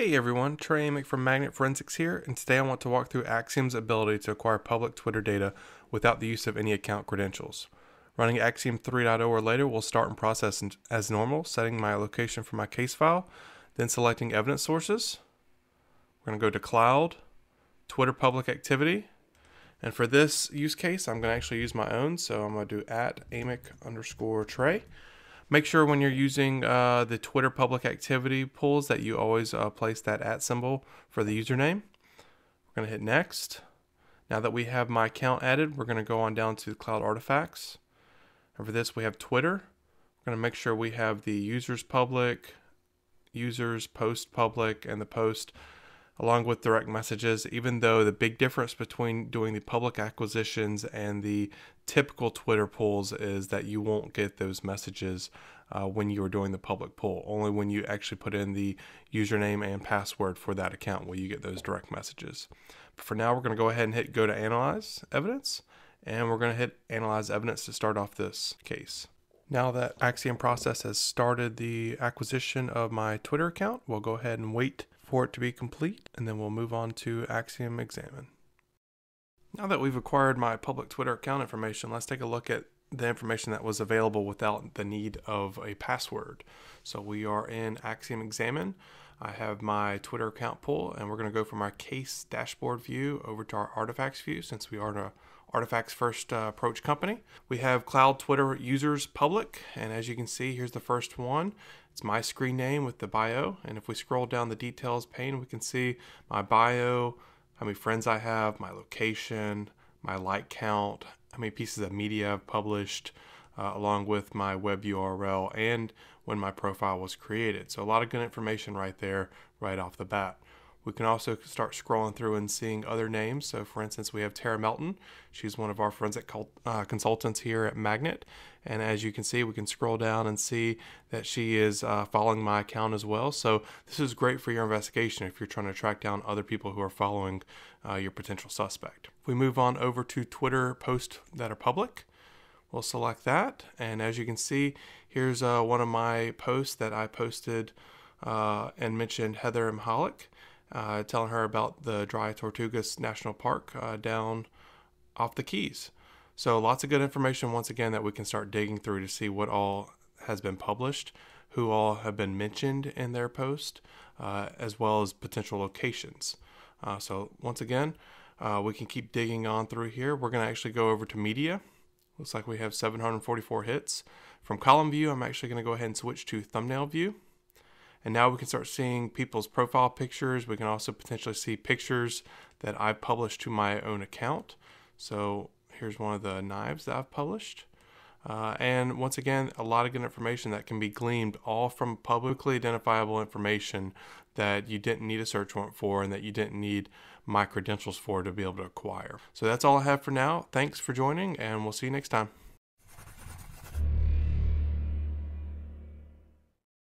Hey everyone, Trey Amick from Magnet Forensics here, and today I want to walk through Axiom's ability to acquire public Twitter data without the use of any account credentials. Running Axiom 3.0 or later will start and process as normal, setting my location for my case file, then selecting evidence sources. We're going to go to Cloud, Twitter Public Activity, and for this use case, I'm going to actually use my own, so I'm going to do at Amick underscore Trey. Make sure when you're using uh, the Twitter public activity pools that you always uh, place that at symbol for the username. We're going to hit next. Now that we have my account added, we're going to go on down to Cloud Artifacts. And for this, we have Twitter. We're going to make sure we have the users public, users post public, and the post along with direct messages, even though the big difference between doing the public acquisitions and the typical Twitter polls is that you won't get those messages uh, when you are doing the public poll. Only when you actually put in the username and password for that account will you get those direct messages. But for now, we're going to go ahead and hit go to analyze evidence, and we're going to hit analyze evidence to start off this case. Now that Axiom process has started the acquisition of my Twitter account, we'll go ahead and wait for it to be complete, and then we'll move on to Axiom Examine. Now that we've acquired my public Twitter account information, let's take a look at the information that was available without the need of a password. So we are in Axiom Examine. I have my Twitter account pull, and we're going to go from our case dashboard view over to our artifacts view since we are an artifacts first uh, approach company. We have cloud Twitter users public, and as you can see, here's the first one. It's my screen name with the bio. And if we scroll down the details pane, we can see my bio, how many friends I have, my location, my like count, how many pieces of media I've published, uh, along with my web URL and when my profile was created. So a lot of good information right there, right off the bat. We can also start scrolling through and seeing other names. So, for instance, we have Tara Melton. She's one of our forensic uh, consultants here at Magnet. And as you can see, we can scroll down and see that she is uh, following my account as well. So, this is great for your investigation if you're trying to track down other people who are following uh, your potential suspect. If we move on over to Twitter posts that are public, we'll select that. And as you can see, here's uh, one of my posts that I posted uh, and mentioned Heather Mahalik uh, telling her about the Dry Tortugas National Park uh, down off the Keys. So lots of good information once again that we can start digging through to see what all has been published, who all have been mentioned in their post, uh, as well as potential locations. Uh, so once again, uh, we can keep digging on through here. We're going to actually go over to media. Looks like we have 744 hits. From column view, I'm actually going to go ahead and switch to thumbnail view. And now we can start seeing people's profile pictures. We can also potentially see pictures that I've published to my own account. So here's one of the knives that I've published. Uh, and once again, a lot of good information that can be gleaned all from publicly identifiable information that you didn't need a search warrant for and that you didn't need my credentials for to be able to acquire. So that's all I have for now. Thanks for joining, and we'll see you next time.